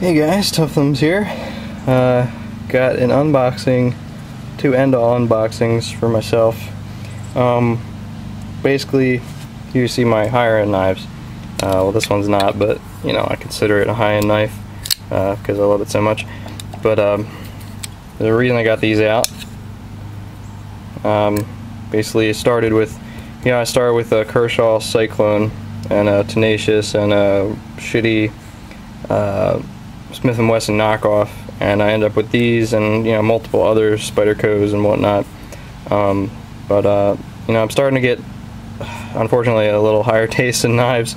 Hey guys, Tuff Thumbz here. Uh, got an unboxing, two end all unboxings for myself. Um, basically, you see my higher end knives. Uh, well, this one's not, but you know, I consider it a high end knife because uh, I love it so much. But um, the reason I got these out, um, basically, it started with, you know, I started with a Kershaw Cyclone and a Tenacious and a shitty uh, Smith & Wesson knockoff and I end up with these and you know multiple other Spydercos and whatnot. Um, but uh, you know I'm starting to get unfortunately a little higher taste in knives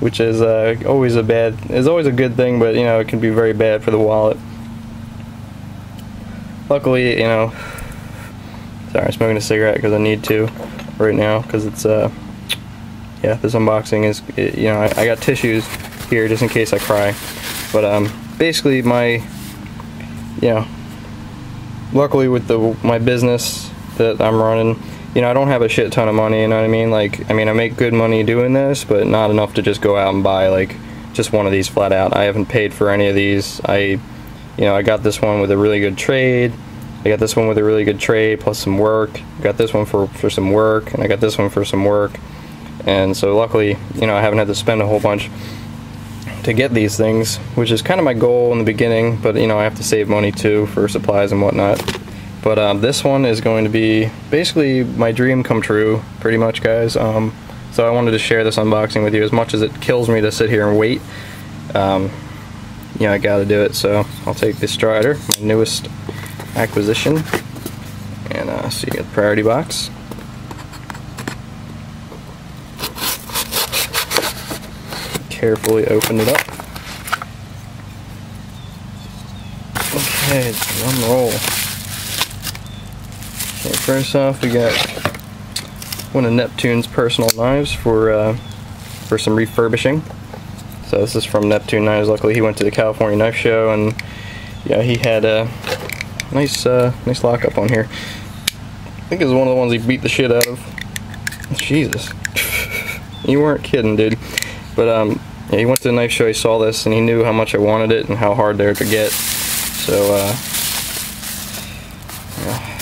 which is uh, always a bad is always a good thing but you know it can be very bad for the wallet. Luckily you know sorry I'm smoking a cigarette because I need to right now because it's uh yeah this unboxing is you know I, I got tissues here just in case I cry. But um basically my, you know, luckily with the my business that I'm running, you know, I don't have a shit ton of money, you know what I mean? Like, I mean, I make good money doing this, but not enough to just go out and buy, like, just one of these flat out. I haven't paid for any of these. I, you know, I got this one with a really good trade. I got this one with a really good trade plus some work. Got this one for, for some work, and I got this one for some work. And so luckily, you know, I haven't had to spend a whole bunch to get these things, which is kind of my goal in the beginning, but you know, I have to save money too for supplies and whatnot. But um, this one is going to be basically my dream come true, pretty much, guys. Um, so I wanted to share this unboxing with you as much as it kills me to sit here and wait. Um, you know, I gotta do it, so I'll take this Strider, my newest acquisition, and uh, so you get the priority box. Carefully open it up. Okay, drum roll. Okay, first off we got one of Neptune's personal knives for uh, for some refurbishing. So this is from Neptune Knives. Luckily he went to the California Knife Show and yeah he had a nice uh, nice lockup on here. I think it's one of the ones he beat the shit out of. Jesus. you weren't kidding, dude. But um, yeah, he went to the knife show, he saw this, and he knew how much I wanted it and how hard they were to get. So, uh, yeah,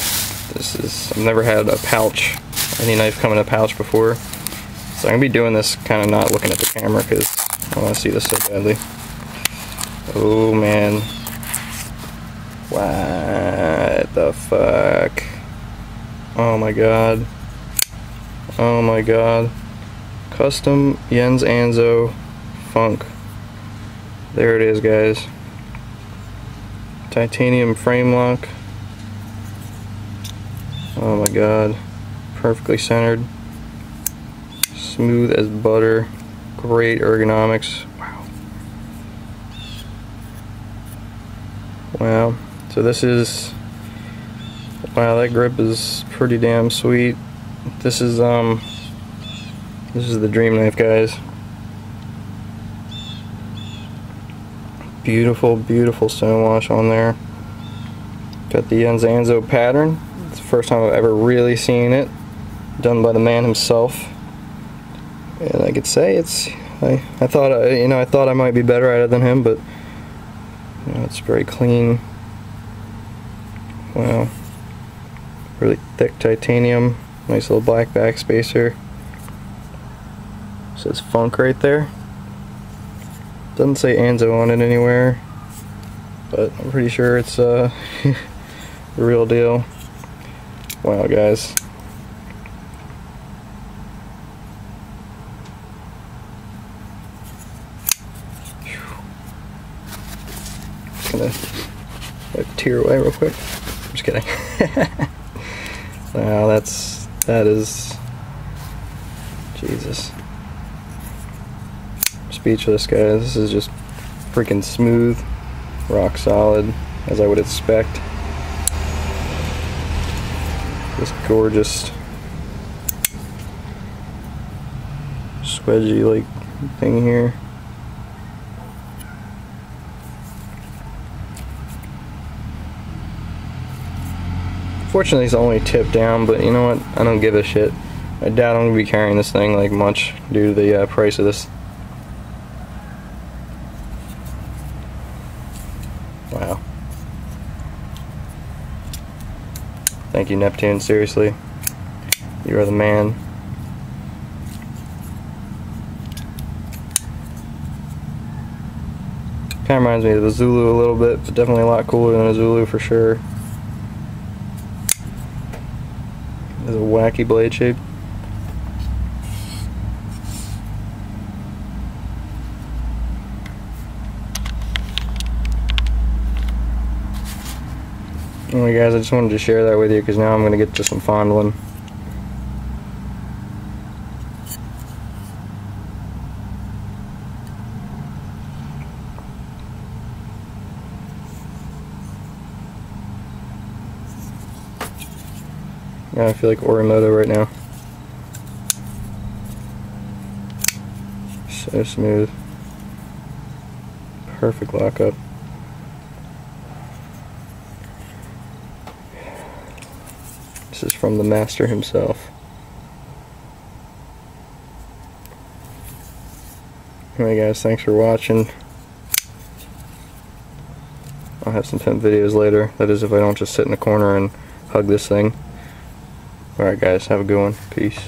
this is, I've never had a pouch, any knife come in a pouch before. So I'm going to be doing this kind of not looking at the camera because I want to see this so badly. Oh, man. What the fuck? Oh my god. Oh my god. Custom Jens Anso funk. There it is, guys. Titanium frame lock. Oh my god. Perfectly centered. Smooth as butter. Great ergonomics. Wow. Wow. So this is wow, that grip is pretty damn sweet. This is um this is the dream knife, guys. Beautiful, beautiful stonewash on there. Got the Jens Anso pattern. It's the first time I've ever really seen it. Done by the man himself. And I could say it's, I, I thought, I, you know, I thought I might be better at it than him, but you know, it's very clean. Wow. Really thick titanium. Nice little black backspacer. Says funk right there. Doesn't say Anso on it anywhere, but I'm pretty sure it's uh, the real deal. Wow, guys. gonna wipe tear away real quick. I'm just kidding. wow, that's that is Jesus speechless, guys. This is just freaking smooth, rock solid, as I would expect. This gorgeous, swedgy like thing here. Fortunately, it's only tipped down, but you know what? I don't give a shit. I doubt I'm gonna be carrying this thing like much due to the uh, price of this Wow. Thank you, Neptune. Seriously. You are the man. Kind of reminds me of the Zulu a little bit, but definitely a lot cooler than a Zulu for sure. There's a wacky blade shape. Anyway guys, I just wanted to share that with you because now I'm going to get to some fondling. Yeah, I feel like Orimoto right now. So smooth. Perfect lockup. This is from the master himself. Anyway guys, thanks for watching. I'll have some pimp videos later. That is if I don't just sit in the corner and hug this thing. Alright guys, have a good one. Peace.